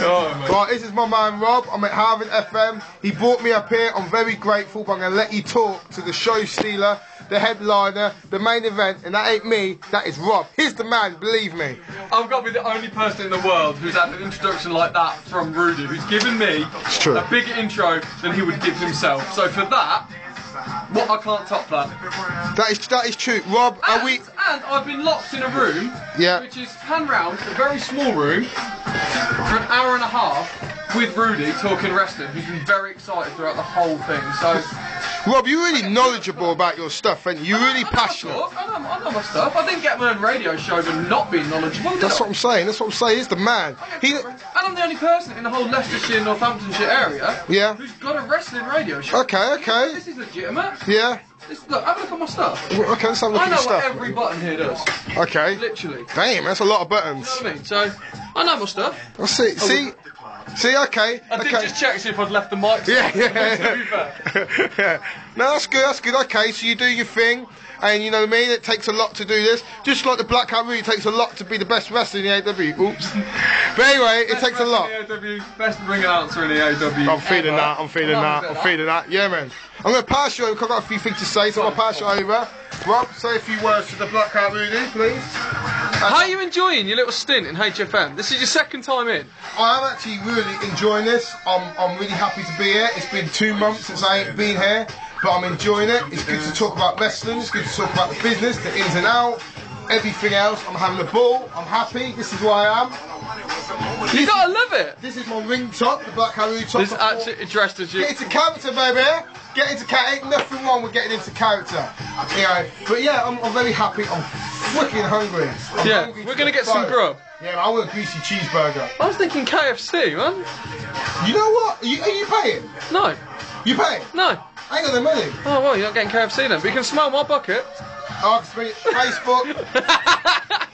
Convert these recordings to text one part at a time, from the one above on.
Right, this is my man Rob. I'm at Harborough FM. He brought me up here. I'm very grateful, but I'm going to let you talk to the show stealer, the headliner, the main event, and that ain't me, that is Rob. He's the man, believe me. I've got to be the only person in the world who's had an introduction like that from Rudi, who's given me a bigger intro than he would give himself. So for that, what I can't top that. That is that is true. Rob, are we. and I've been locked in a room, Yeah. which is pan round, a very small room, for an hour and a half with Rudi talking wrestling, who's been very excited throughout the whole thing. So Rob, you're really knowledgeable about your stuff, and you're really I passionate. stuff, I know, I know my stuff. I didn't get my own radio show to not be knowledgeable. That's I? what I'm saying. That's what I'm saying. He's the man. He. I'm the only person in the whole Leicestershire, Northamptonshire area Yeah. who's got a wrestling radio show. Okay, okay. This is legitimate. Yeah. This, look, have a look at my stuff. Well, Okay, let's have a look I at know your what stuff. every button here does. Okay. Literally. Damn, that's a lot of buttons. You know what I mean? So, I know my stuff. I see. Oh, see. See. Okay. I did just check to see if I'd left the mic. Yeah, yeah, yeah. No, that's good. That's good. Okay, so you do your thing, and you know what I mean. It takes a lot to do this. Just like the Black Heart it takes a lot to be the best wrestler in the AW. Oops. But anyway, it Best takes a lot. in the AW, best ring announcer in the AW. I'm feeling ever. that. I'm feeling that. I'm it, feeling that. Yeah, man. I'm gonna pass you over. I've got a few things to say, so I'll pass you over. Rob, say a few words to the Black Heart Rudi, please. How are you enjoying your little stint in HFM? This is your second time in. I am actually really enjoying this. I'm, I'm really happy to be here. It's been two months since I ain't been here, but I'm enjoying it. It's good to talk about wrestling. It's good to talk about the business, the ins and out, everything else. I'm having a ball. I'm happy. This is who I am. You gotta love it. This is my ring top, the Black Harry top. This is actually dressed as you. Get into character, baby. Get into character. Ain't nothing wrong with getting into character. You know, but yeah, I'm, I'm very happy. I'm freaking hungry. I'm Yeah, hungry we're gonna get some grub. Yeah, man, I want a greasy cheeseburger. I was thinking KFC, man. You know what? Are you, are you paying? No, You paying? no. I ain't got the money. Oh well, you're not getting KFC then. But you can smell my bucket. Oh, Facebook.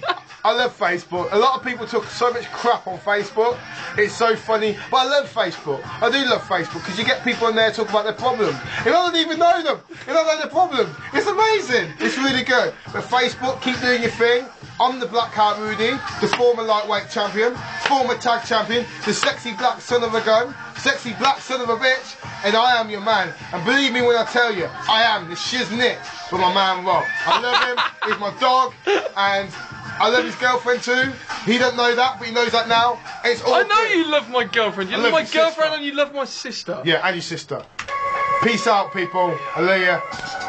I love Facebook. A lot of people talk so much crap on Facebook. It's so funny. But I love Facebook. I do love Facebook because you get people in there talking about their problems. And I don't even know them. You don't know their problem. It's amazing. It's really good. But Facebook, keep doing your thing. I'm the Black Heart Rudi, the former lightweight champion, former tag champion, the sexy black son of a gun, sexy black son of a bitch, and I am your man. And believe me when I tell you, I am the shiznit for my man Rob. I love him. He's my dog, and I love his girlfriend too. He doesn't know that, but he knows that now. It's all I know good. you love my girlfriend. You I love love my girlfriend sister. and you love my sister. Yeah, and your sister. Peace out, people. I love you.